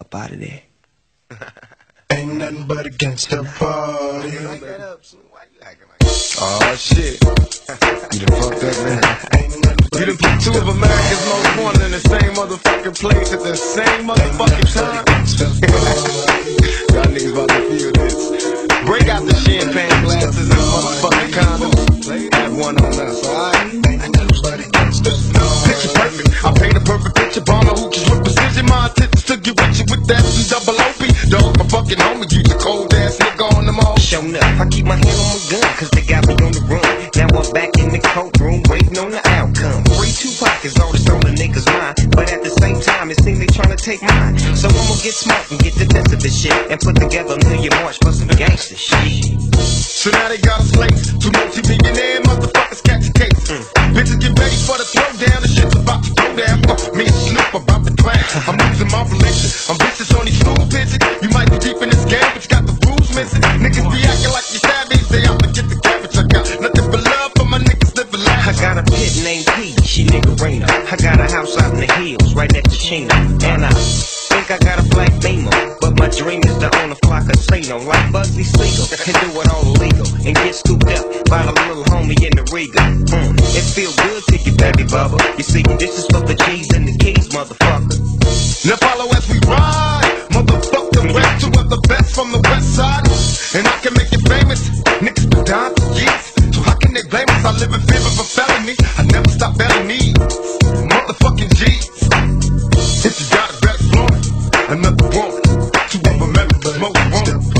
up out of there. Ain't nothing but a gangsta party. Why you acting like Oh shit. You done fucked up, man. Ain't nothing but You done put two of America's most wanted in the same motherfucking place at the same motherfucking time. Y'all niggas about to feel this. Break out the champagne glasses and motherfucking condoms. Have one on us, alright? Shown up, I keep my hand on my gun, cause they got me on the run. Now I'm back in the courtroom, waiting on the outcome. Free two pockets, all this on the niggas' mind. But at the same time, it seems they trying to take mine. So I'ma get smart and get the test of this shit. And put together a million march for some gangster shit. So now they got us laced. named P, she niggerina. I got a house out in the hills, right next to Chino. And I think I got a black beamer, but my dream is to own a fly casino. Like Bugsy Siegel, and do it all illegal. And get scooped up by the little homie in the Regal. Mm, it feel good to you, baby bubba. You see, this is for the G's and the K's, motherfucker. Now follow as we ride, motherfucker. Rap two of the best from the west side. And I can make you famous, niggas to remember, most won't.